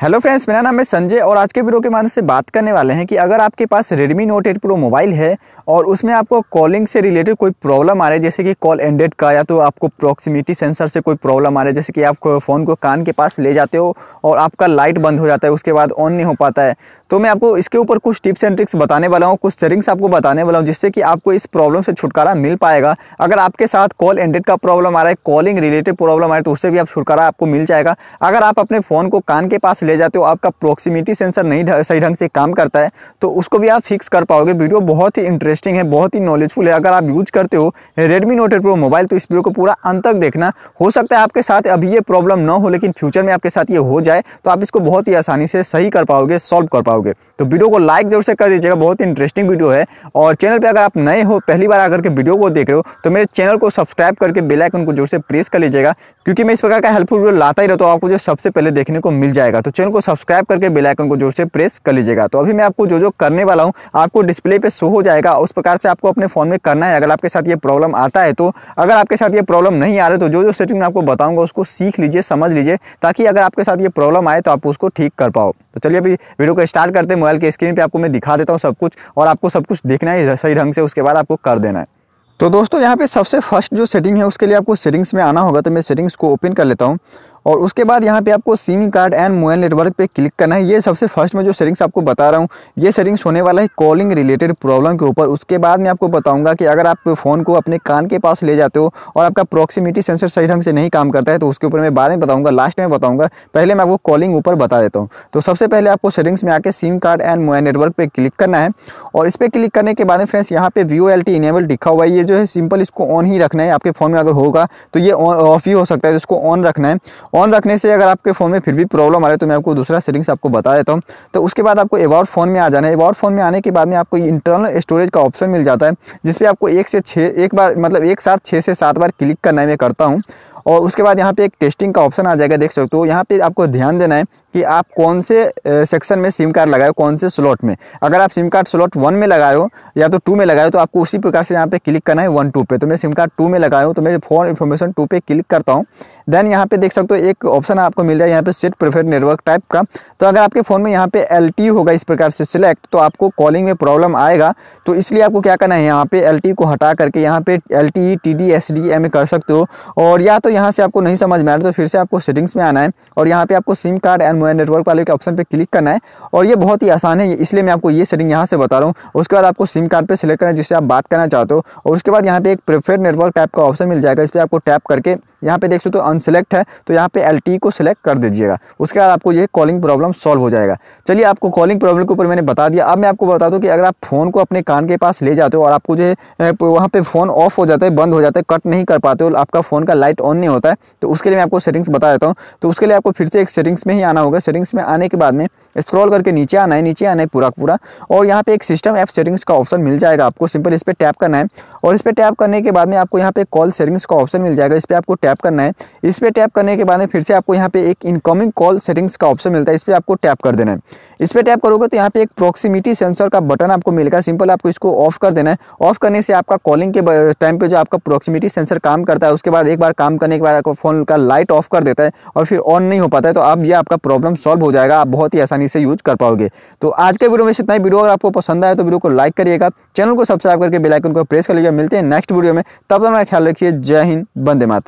Hello friends मेरा नाम है संजय और आज के वीडियो के माध्यम से बात करने वाले हैं कि अगर आपके पास Redmi Note 8 Pro मोबाइल है और उसमें आपको कॉलिंग से रिलेटेड कोई प्रॉब्लम आ रही है, जैसे कि कॉल एंडेड का या तो आपको प्रॉक्सिमिटी सेंसर से कोई प्रॉब्लम आ रही है, जैसे कि आप फ़ोन को कान के पास ले जाते हो और आपका लाइट बंद हो जाता है, उसके बाद ऑन नहीं हो पाता है। तो मैं आपको इसके ऊपर कुछ टिप्स एंड ट्रिक्स बताने वाला हूँ, कुछ सेटिंग्स आपको बताने वाला हूँ, जिससे कि आपको इस प्रॉब्लम से छुटकारा मिल पाएगा। अगर आपके साथ कॉल एंडेड का प्रॉब्लम आ रहा है कॉलिंग रिलेटेड प्रॉब्लम आ रहा है तो उससे भी आप छुटकारा आपको मिल जाएगा। अगर आप अपने फ़ोन को कान के पास ले जाते हो, आपका प्रॉक्सिमिटी सेंसर नहीं सही ढंग से काम करता है तो उसको भी आप फिक्स कर पाओगे। वीडियो बहुत ही इंटरेस्टिंग है, बहुत ही नॉलेजफुल है। अगर आप यूज़ करते हो Redmi Note eight Pro mobile तो इस वीडियो को पूरा अंत तक देखना। हो सकता है आपके साथ अभी ये प्रॉब्लम ना हो, लेकिन फ्यूचर में आपके साथ ये हो जाए तो आप इसको बहुत ही आसानी से सही कर पाओगे सॉल्व कर पाओगे। तो वीडियो को लाइक ज़रूर से कर दीजिएगा, बहुत ही इंटरेस्टिंग वीडियो है। और चैनल पर अगर आप नए हो, पहली बार आकर के वीडियो को देख रहे हो तो मेरे चैनल को सब्सक्राइब करके बेलाइकन को ज़ोर से प्रेस कर लीजिएगा, क्योंकि मैं इस प्रकार का हेल्पफुल वीडियो लाता ही रहता हूँ, आपको जो सबसे पहले देखने को मिल जाएगा। तो चैनल को सब्सक्राइब करके बेलाइकन को ज़ोर से प्रेस कर लीजिएगा। तो अभी मैं आपको जो जो करने वाला हूँ, आपको डिस्प्ले पे शो हो जाएगा। उस प्रकार से आपको अपने फ़ोन में करना है। अगर आपके साथ ये प्रॉब्लम आता है तो अगर आपके साथ ये प्रॉब्लम नहीं आ रही तो जो जो सेटिंग मैं आपको बताऊँगा, उसको सीख लीजिए, समझ लीजिए, ताकि अगर आपके साथ ये प्रॉब्लम आए तो आप उसको ठीक कर पाओ। तो चलिए अभी वीडियो को स्टार्ट करते हैं। मोबाइल के स्क्रीन पर आपको मैं दिखा देता हूँ सब कुछ, और आपको सब कुछ देखना है, सही ढंग से, उसके बाद आपको कर देना है। तो दोस्तों, यहाँ पे सबसे फ़र्स्ट जो सेटिंग है, उसके लिए आपको सेटिंग्स में आना होगा। तो मैं सेटिंग्स को ओपन कर लेता हूँ। और उसके बाद यहाँ पे आपको SIM card and mobile network पे क्लिक करना है। ये सबसे फ़र्स्ट में जो सेटिंग्स आपको बता रहा हूँ, ये सेटिंग्स होने वाला है कॉलिंग रिलेटेड प्रॉब्लम के ऊपर। उसके बाद मैं आपको बताऊँगा कि अगर आप फ़ोन को अपने कान के पास ले जाते हो और आपका प्रॉक्सिमिटी सेंसर सही ढंग से नहीं काम करता है तो उसके ऊपर मैं बाद में बताऊँगा लास्ट में बताऊँगा। पहले मैं आपको कॉलिंग ऊपर बता देता हूँ। तो सबसे पहले आपको सेटिंग्स में आकर SIM card and mobile network पर क्लिक करना है। और इस पर क्लिक करने के बाद फ्रेंड्स यहाँ पे वीओ एल टी इनेबल लिखा हुआ है। ये जो है सिंपल इसको ऑन ही रखना है। आपके फ़ोन में अगर होगा तो ये ऑफ़ ही हो सकता है। तो इसको ऑन रखना है। ऑन रखने से अगर आपके फ़ोन में फिर भी प्रॉब्लम आ रही है तो मैं आपको दूसरा सेटिंग्स आपको बता देता हूँ। तो उसके बाद आपको एवॉर्ड फ़ोन में आ जाना है। एवॉर्ड फ़ोन में आने के बाद में आपको इंटरनल स्टोरेज का ऑप्शन मिल जाता है, जिसपे आपको एक से छः एक बार मतलब एक साथ छः से सात बार क्लिक करना है, मैं करता हूँ। और उसके बाद यहाँ पे एक टेस्टिंग का ऑप्शन आ जाएगा, देख सकते हो। यहाँ पे आपको ध्यान देना है कि आप कौन से सेक्शन में सिम कार्ड लगाए कौन से स्लॉट में। अगर आप सिम कार्ड स्लॉट वन में लगाए हो या तो टू में लगाए हो तो आपको उसी प्रकार से यहाँ पे क्लिक करना है वन टू पे। तो मैं सिम कार्ड टू में लगाया हूँ तो मेरे फ़ोन इन्फॉर्मेशन टू पे क्लिक करता हूँ। देन यहाँ पे देख सकते हो, एक ऑप्शन आपको मिल रहा है, यहाँ पे सेट प्रेफर नेटवर्क टाइप का। तो अगर आपके फ़ोन में यहाँ पे एल होगा इस प्रकार से सिलेक्ट तो आपको कॉलिंग में प्रॉब्लम आएगा। तो इसलिए आपको क्या करना है, यहाँ पे एल को हटा करके यहाँ पे L T T D S D M कर सकते हो। और या तो यहाँ से आपको नहीं समझ में आ रहा तो फिर से आपको सेटिंग्स में आना है और यहाँ पे आपको SIM card and mobile network वाले के ऑप्शन पे क्लिक करना है। और ये बहुत ही आसान है, इसलिए मैं आपको ये सेटिंग यहाँ से बता रहा हूँ। उसके बाद आपको सिम कार्ड पर सिलेक्ट करना है, जिससे आप बात करना चाहते हो। और उसके बाद यहाँ पे एक प्रेफर्ड नेटवर्क टाइप का ऑप्शन मिल जाएगा, इस पर आपको टैप करके। यहाँ पे देख सकते हो अनसेलेक्ट है तो यहाँ पे एलटी को सिलेक्ट कर दीजिएगा। उसके बाद आपको ये कॉलिंग प्रॉब्लम सॉल्व हो जाएगा। चलिए आपको कॉलिंग प्रॉब्लम के ऊपर मैंने बता दिया। अब मैं आपको बता दूँ कि अगर आप फ़ोन को अपने कान के पास ले जाते हो और आपको जो है वहाँ पे फ़ोन ऑफ़ हो जाता है, बंद हो जाता है कट नहीं कर पाते हो, आपका फ़ोन का लाइट ऑन नहीं होता है तो उसके लिए मैं आपको सेटिंग्स बता देता हूँ। तो उसके लिए आपको फिर से एक सेटिंग्स में ही आना होगा। सेटिंग्स में आने के बाद में स्क्रॉल करके नीचे आना है, नीचे आना है पूरा पूरा। और यहाँ पे एक सिस्टम ऐप सेटिंग्स का ऑप्शन मिल जाएगा आपको। सिंपल इस पर टैप करना है। और इस पर टैप करने के बाद में आपको यहाँ पे कॉल सेटिंग्स का ऑप्शन मिल जाएगा। इस पर आपको टैप करना है। इस पर टैप करने के बाद में फिर से आपको यहाँ पे एक इनकमिंग कॉल सेटिंग्स का ऑप्शन मिलता है। इस पर आपको टैप कर देना है। इस पर टैप करोगे तो यहाँ पे एक प्रोक्सीमिटी सेंसर का बटन आपको मिलेगा। सिंपल आपको इसको ऑफ़ कर देना है। ऑफ़ करने से आपका कॉलिंग के टाइम पे जो आपका प्रोक्सीमिटी सेंसर काम करता है, उसके बाद एक बार काम करने के बाद आपका फ़ोन का लाइट ऑफ़ कर देता है और फिर ऑन नहीं हो पाता है तो अब ये आपका प्रॉब्लम सॉल्व हो जाएगा। आप बहुत ही आसानी से यूज़ कर पाओगे। तो आज के वीडियो में इतना ही। वीडियो अगर आपको पसंद आए तो वीडियो को लाइक करिएगा। चैनल को सब्सक्राइब करके बेलाइकन को प्रेस कर लीजिएगा। मिलते हैं नेक्स्ट वीडियो में। तब तक मेरा ख्याल रखिए। जय हिंद बंदे मात्र